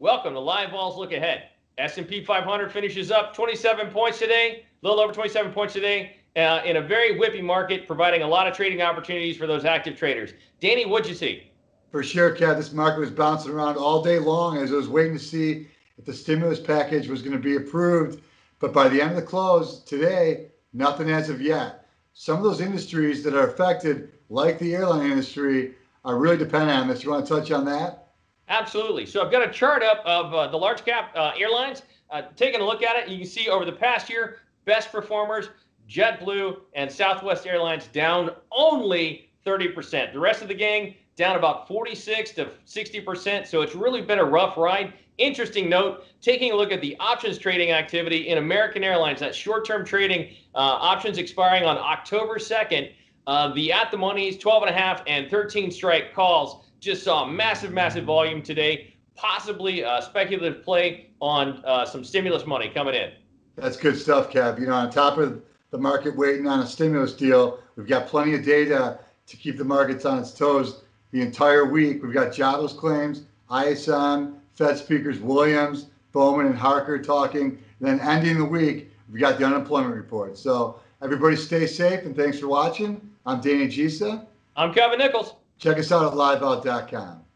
Welcome to Live Vols Look Ahead. S&P 500 finishes up 27 points today, a little over 27 points today, uh, in a very whippy market, providing a lot of trading opportunities for those active traders. Danny, what'd you see? For sure, Kev. This market was bouncing around all day long as I was waiting to see if the stimulus package was going to be approved. But by the end of the close today, nothing as of yet. Some of those industries that are affected, like the airline industry, are really dependent on this. You want to touch on that? Absolutely. So I've got a chart up of uh, the large cap uh, airlines. Uh, taking a look at it, you can see over the past year, best performers, JetBlue and Southwest Airlines down only 30%. The rest of the gang down about 46 to 60%. So it's really been a rough ride. Interesting note, taking a look at the options trading activity in American Airlines, that short-term trading uh, options expiring on October 2nd, uh, the at the monies 12 and a half and 13 strike calls just saw massive, massive volume today. Possibly a speculative play on uh, some stimulus money coming in. That's good stuff, Kev. You know, on top of the market waiting on a stimulus deal, we've got plenty of data to keep the markets on its toes the entire week. We've got jobless claims, ISM, Fed speakers Williams, Bowman, and Harker talking. And then ending the week, we've got the unemployment report. So everybody stay safe and thanks for watching. I'm Danny Jisa. I'm Kevin Nichols. Check us out at livevol.com.